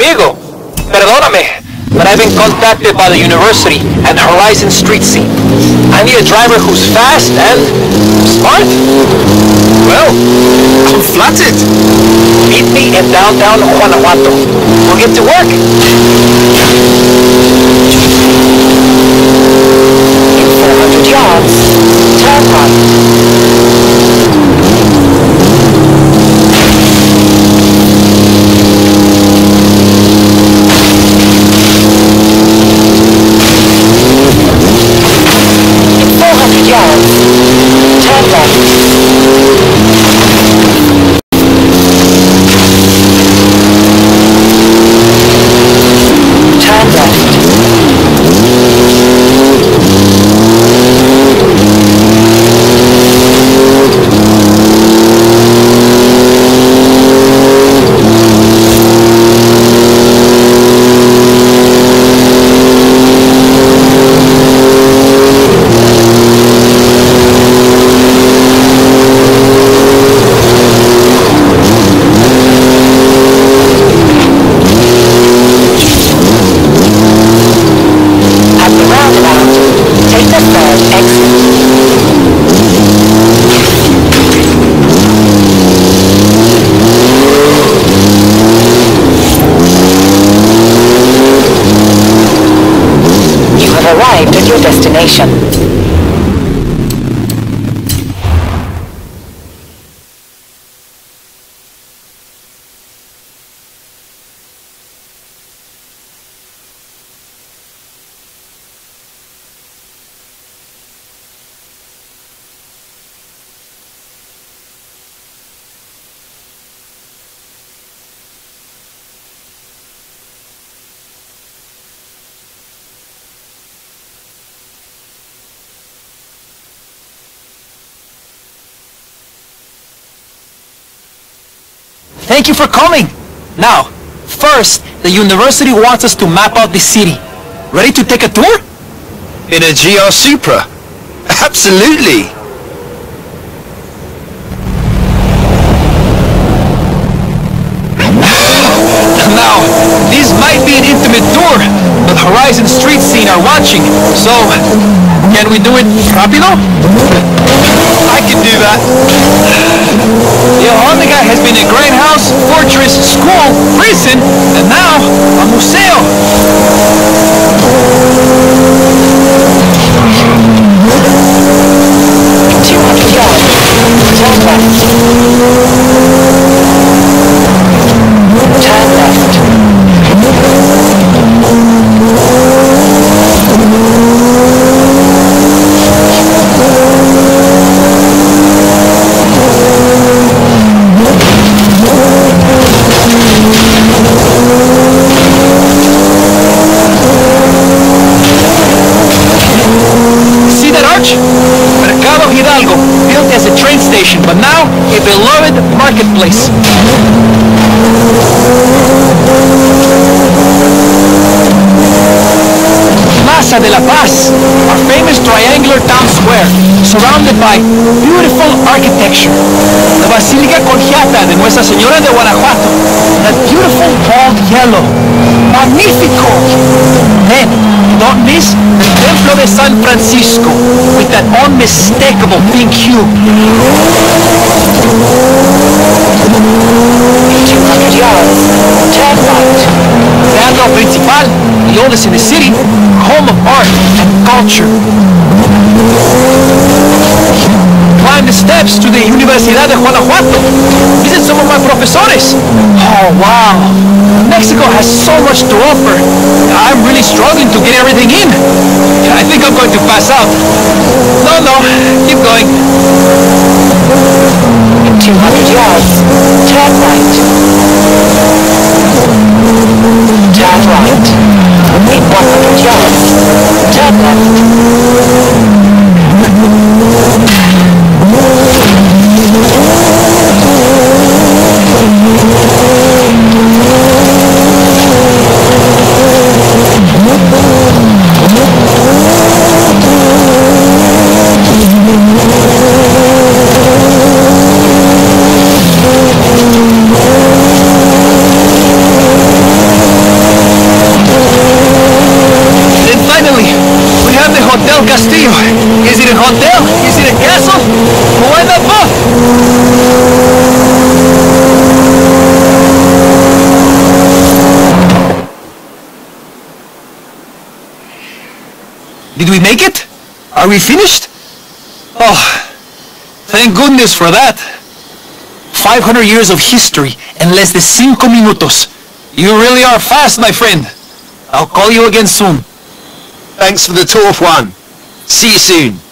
Amigo. Perdóname, but I've been contacted by the university and Horizon Street Scene. I need a driver who's fast and smart. Well, I'm flattered. Meet me in downtown Guanajuato. We'll get to work. In 400 yards, turn right. Thank you for coming. Now, first, the university wants us to map out the city. Ready to take a tour? In a GR Supra. Absolutely. Now, this might be an intimate tour, but Horizon Street Scene are watching. So, can we do it rápido? I can do that. The Alhóndiga has been a great house, fortress, school, prison, and now a museo. In 200 yards, turn De la Paz, our famous triangular town square, surrounded by beautiful architecture. The Basílica Congiata de Nuestra Señora de Guanajuato, that beautiful bald yellow. Magnifico! Then, don't miss the Templo de San Francisco with that unmistakable pink hue. In 200 yards, turn right. Teatro Principal, the oldest in the city, home of art and culture. Climb the steps to the Universidad de Guanajuato. Visit some of my profesores. Oh, wow. Mexico has so much to offer. I'm really struggling to get everything in. I think I'm going to pass out. No, no, keep going. In 200 yards, turn right. Right. In 100 yards, turn left. Are we finished? Oh, thank goodness for that. 500 years of history in less than cinco minutos. You really are fast, my friend. I'll call you again soon. Thanks for the tour, Juan. See you soon.